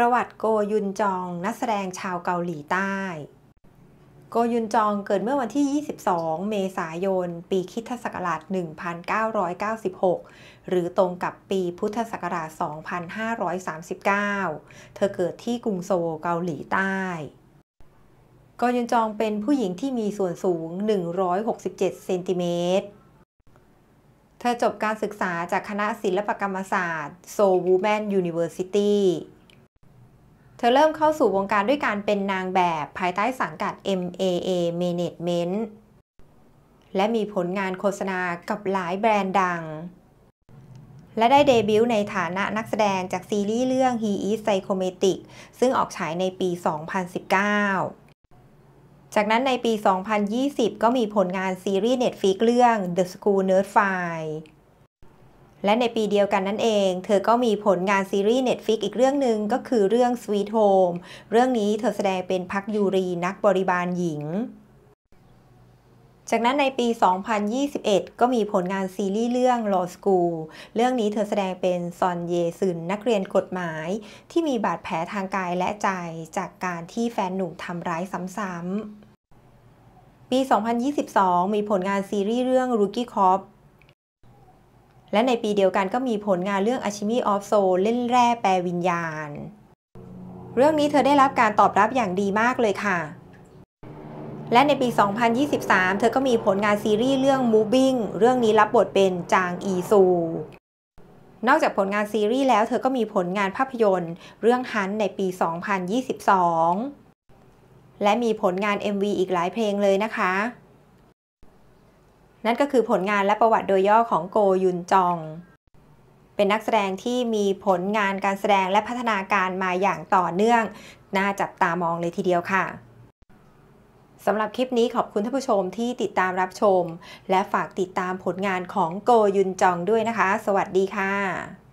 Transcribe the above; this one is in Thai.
ประวัติโกยุนจองนักแสดงชาวเกาหลีใต้ โกยุนจองเกิดเมื่อวันที่ 22 เมษายน ปีคิทศักราช 1996 หรือตรงกับปีพุทธศักราช 2539 เธอเกิดที่กรุงโซลเกาหลีใต้โกยุนจองเป็นผู้หญิงที่มีส่วนสูง 167 เซนติเมตร เธอจบการศึกษาจากคณะศิลปกรรมศาสตร์ Seoul Women University เธอเริ่มเข้าสู่วงการด้วยการเป็นนางแบบภายใต้สังกัด MAA Management และมีผลงานโฆษณากับหลายแบรนด์ดัง และได้เดบิวต์ในฐานะนักแสดงจากซีรีส์เรื่อง He is Psychomatic ซึ่งออกฉายในปี 2019 จากนั้นในปี 2020 ก็มีผลงานซีรีส์ Netflix เรื่อง The School Nerd File และในปีเดียวกันนั่นเอง เธอก็มีผลงานซีรีส์ Netflix อีกเรื่องหนึ่งก็คือเรื่อง Sweet Home เรื่องนี้เธอแสดงเป็นพักยูรีนักบริบาลหญิง จากนั้นในปี 2021 ก็มีผลงานซีรีส์เรื่อง Law School เรื่องนี้เธอแสดงเป็นซอนเยซึนนักเรียนกฎหมาย ที่มีบาดแผลทางกายและใจจากการที่แฟนหนุ่มทำร้ายซ้ำๆปี 2022 มีผลงานซีรีส์เรื่อง Rookie Cop และในปีเดียวกันก็มีผลงานเรื่อง Alchemy of Soul เล่นแร่แปลวิญญาณ เรื่องนี้เธอได้รับการตอบรับอย่างดีมากเลยค่ะ และในปี 2023 เธอก็มีผลงานซีรีส์เรื่อง Moving เรื่องนี้รับบทเป็นจางอีซู นอกจากผลงานซีรีส์แล้ว เธอก็มีผลงานภาพยนตร์ เรื่องฮันในปี 2022 และมีผลงาน MV อีกหลายเพลงเลยนะคะ นั่นก็คือผลงานและประวัติโดยย่อของโกยุนจอง เป็นนักแสดงที่มีผลงานการแสดงและพัฒนาการมาอย่างต่อเนื่อง น่าจับตามองเลยทีเดียวค่ะสำหรับคลิปนี้ขอบคุณท่านผู้ชมที่ติดตามรับชม และฝากติดตามผลงานของโกยุนจองด้วยนะคะ สวัสดีค่ะ